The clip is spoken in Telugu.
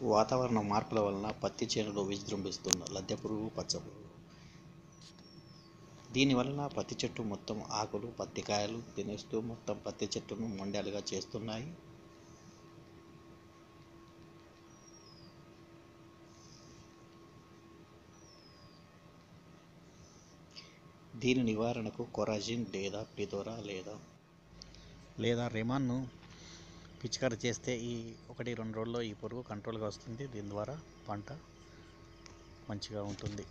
వాతావరణ మార్పుల వలన పత్తి చేనులో విజృంభిస్తున్న లద్దె పురుగు పచ్చ పురుగు దీని వలన పత్తి చెట్టు మొత్తం ఆకులు పత్తి కాయలు తినేస్తూ మొత్తం పత్తి చెట్టును మొండాలుగా చేస్తున్నాయి. దీని నివారణకు కొరాజిన్ లేదా పిదోరా లేదా లేదా రెమాన్ను పిచికారి చేస్తే ఈ ఒకటి రెండు రోజుల్లో ఈ పురుగు కంట్రోల్గా వస్తుంది. దీని ద్వారా పంట మంచిగా ఉంటుంది.